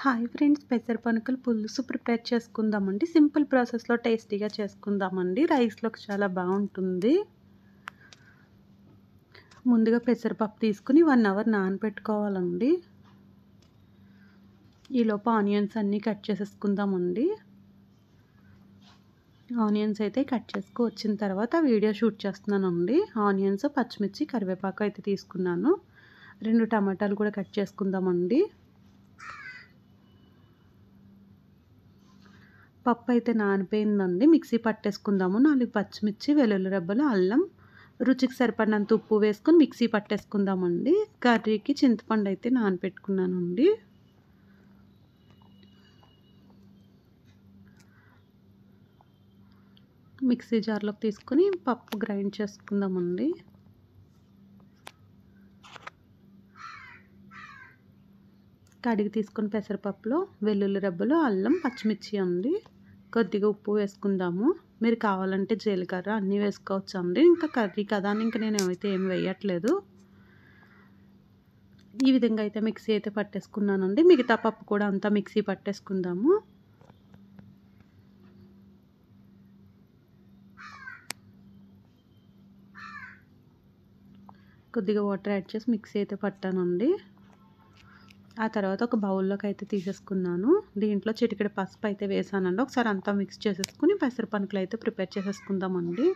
Hi friends పెసరపనుకలు పులుసు prepare చేసుకుందామండి. Simple ప్రాసెస్లో టేస్టీగా చేసుకుందామండి. రైస్లోకి చాలా బాగుంటుంది. ముందుగా పెసరపప్పు తీసుకుని వన్ అవర్ నానబెట్టుకోవాలండి ఈలోపు ఆనియన్స్ అన్నీ కట్ చేసేసుకుందామండి. ఆనియన్స్ అయితే కట్ చేసుకు వచ్చిన తర్వాత వీడియో షూట్ చేస్తున్నానండి. ఆనియన్స్ పచ్చిమిర్చి కరివేపాకు అయితే తీసుకున్నాను. రెండు టమాటాలు కూడా కట్ చేసుకుందామండి. పప్పు అయితే నానిపోయిందండి. మిక్సీ పట్టేసుకుందాము. నాలుగు పచ్చిమిర్చి వెల్లుల్లి రెబ్బలు అల్లం రుచికి సరిపడినంత ఉప్పు వేసుకొని మిక్సీ పట్టేసుకుందామండి. కర్రీకి చింతపండు అయితే నానపెట్టుకున్నానండి. మిక్సీ జార్లోకి తీసుకొని పప్పు గ్రైండ్ చేసుకుందామండి. కడిగి తీసుకుని పెసరపప్పులో వెల్లుల్లి రెబ్బలు అల్లం పచ్చిమిర్చి అండి. కొద్దిగా ఉప్పు వేసుకుందాము. మీరు కావాలంటే జీలకర్ర అన్నీ వేసుకోవచ్చు అండి. ఇంకా కర్రీ కదా అని ఇంకా నేను ఏమైతే ఏం వేయట్లేదు. ఈ విధంగా అయితే మిక్సీ అయితే పట్టేసుకున్నానండి. మిగతా పప్పు కూడా అంతా మిక్సీ పట్టేసుకుందాము. కొద్దిగా వాటర్ యాడ్ చేసి మిక్సీ అయితే పట్టానండి. ఆ తర్వాత ఒక బౌల్లోకి అయితే తీసేసుకున్నాను. దీంట్లో చిటికెడ పసుపు అయితే వేసానండి. ఒకసారి అంతా మిక్స్ చేసేసుకుని పెసరపనుకులు అయితే ప్రిపేర్ చేసేసుకుందామండి.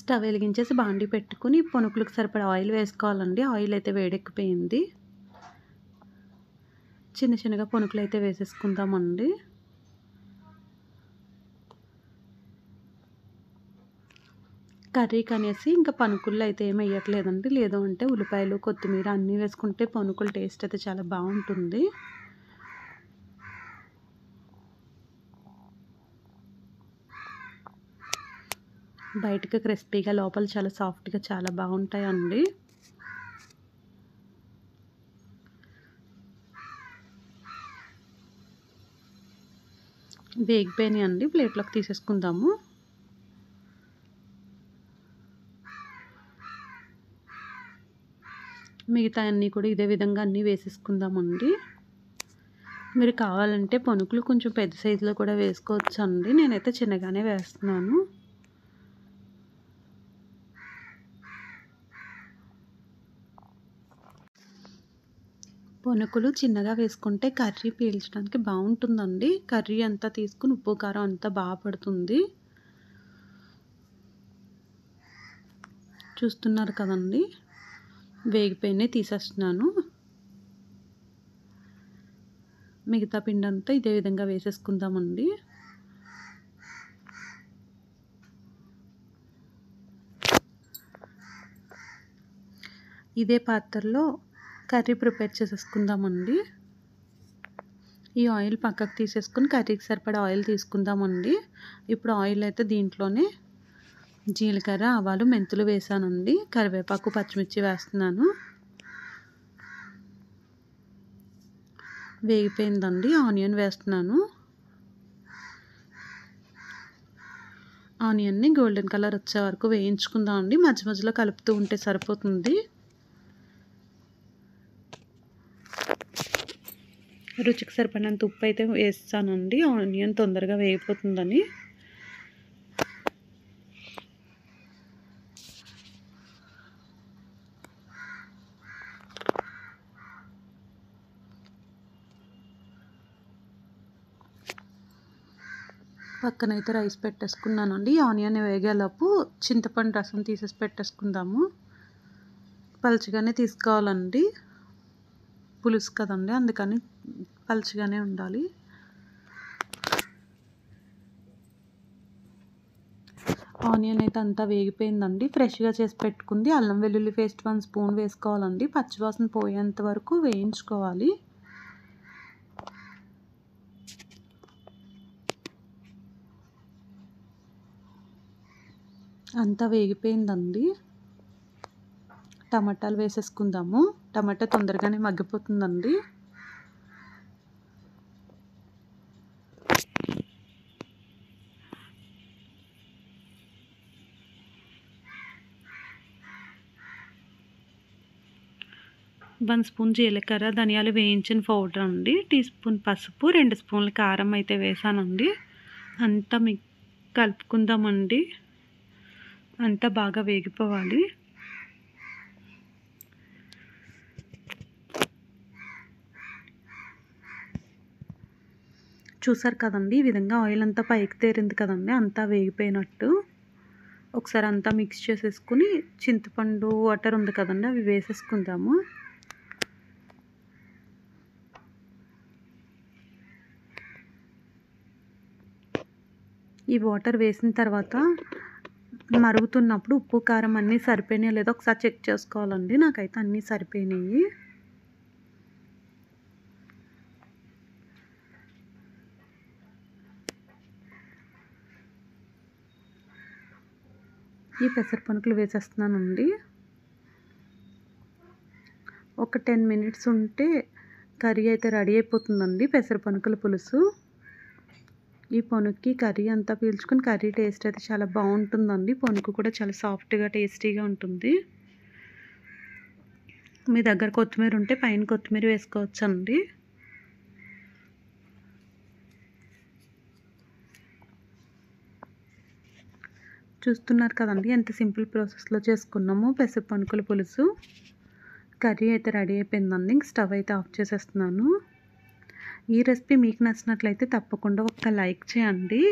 స్టవ్ వెలిగించేసి బాండి పెట్టుకుని పొనుకులకు సరిపడా ఆయిల్ వేసుకోవాలండి. ఆయిల్ అయితే వేడెక్కిపోయింది. చిన్న చిన్నగా పొనుకులు అయితే వేసేసుకుందామండి. కర్రీకి అనేసి ఇంకా పనుకుల్లో అయితే ఏమి వేయట్లేదండి లేదు అంటే ఉల్లిపాయలు కొత్తిమీర అన్నీ వేసుకుంటే పనుకుల టేస్ట్ అయితే చాలా బాగుంటుంది. బయటకు క్రిస్పీగా లోపల చాలా సాఫ్ట్గా చాలా బాగుంటాయండి. వేగిపోయినాయి అండి ప్లేట్లోకి తీసేసుకుందాము. మిగతా అన్నీ కూడా ఇదే విధంగా అన్నీ వేసేసుకుందామండి. మీరు కావాలంటే పనుకులు కొంచెం పెద్ద సైజులో కూడా వేసుకోవచ్చు అండి నేనైతే చిన్నగానే వేస్తున్నాను. పొనుకులు చిన్నగా వేసుకుంటే కర్రీ పీల్చడానికి బాగుంటుందండి. కర్రీ అంతా తీసుకుని ఉప్పు కారం అంతా బాగా పడుతుంది. చూస్తున్నారు కదండి. వేగిపోయినాయి తీసేస్తున్నాను. మిగతా పిండి అంతా ఇదే విధంగా వేసేసుకుందామండి. ఇదే పాత్రలో కర్రీ ప్రిపేర్ చేసేసుకుందామండి. ఈ ఆయిల్ పక్కకు తీసేసుకుని కర్రీకి సరిపడా ఆయిల్ తీసుకుందామండి. ఇప్పుడు ఆయిల్ అయితే దీంట్లోనే జీలకర్ర ఆవాలు మెంతులు వేసానండి. కరివేపాకు పచ్చిమిర్చి వేస్తున్నాను. వేగిపోయిందండి. ఆనియన్ వేస్తున్నాను. ఆనియన్ని గోల్డెన్ కలర్ వచ్చే వరకు వేయించుకుందాం అండి మధ్య మధ్యలో కలుపుతూ ఉంటే సరిపోతుంది. రుచికి సరిపడినంత ఉప్పు అయితే వేస్తానండి. ఆనియన్ తొందరగా వేగిపోతుందని. పక్కనైతే రైస్ పెట్టేసుకున్నానండి. ఆనియన్ వేగేలోపు చింతపండు రసం తీసేసి పెట్టేసుకుందాము. పలుచగానే తీసుకోవాలండి. పులుసు కదండి అందుకని పలుచగానే ఉండాలి. ఆనియన్ అయితే అంతా వేగిపోయిందండి. ఫ్రెష్గా చేసి పెట్టుకుంది. అల్లం వెల్లుల్లి పేస్ట్ వన్ స్పూన్ వేసుకోవాలండి. పచ్చివాసన పోయేంత వరకు వేయించుకోవాలి. అంతా వేగిపోయిందండి. టమాటాలు వేసేసుకుందాము. టమాటా తొందరగానే మగ్గిపోతుందండి. వన్ స్పూన్ జీలకర్ర ధనియాలు వేయించిన పౌడర్ అండి. టీ స్పూన్ పసుపు రెండు స్పూన్ల కారం అయితే వేసానండి. అంతా మీ కలుపుకుందామండి. అంతా బాగా వేగిపోవాలి. చూసారు కదండి ఈ విధంగా ఆయిల్ అంతా పైకి తేరింది కదండి అంతా వేగిపోయినట్టు. ఒకసారి అంతా మిక్స్ చేసేసుకుని చింతపండు వాటర్ ఉంది కదండి అవి వేసేసుకుందాము. ఈ వాటర్ వేసిన తర్వాత మరుగుతున్నప్పుడు ఉప్పు కారం అన్నీ సరిపోయినాయి లేదో ఒకసారి చెక్ చేసుకోవాలండి. నాకైతే అన్నీ సరిపోయినాయి. ఈ పెసరపనుకులు వేసేస్తున్నానండి. ఒక టెన్ మినిట్స్ ఉంటే కర్రీ అయితే రెడీ అయిపోతుందండి పెసరపనుకుల పులుసు. ఈ పొనుక్కి కర్రీ అంతా పీల్చుకుని కర్రీ టేస్ట్ అయితే చాలా బాగుంటుందండి. పొనుకు కూడా చాలా సాఫ్ట్గా టేస్టీగా ఉంటుంది. మీ దగ్గర కొత్తిమీర ఉంటే పైన కొత్తిమీర వేసుకోవచ్చండి. చూస్తున్నారు కదండి ఎంత సింపుల్ ప్రాసెస్లో చేసుకున్నామో. పెసరపనుకుల పులుసు. కర్రీ అయితే రెడీ అయిపోయిందండి. ఇంక స్టవ్ అయితే ఆఫ్ చేసేస్తున్నాను. ఈ రెసిపీ మీకు నచ్చినట్లయితే తప్పకుండా ఒక్క లైక్ చేయండి.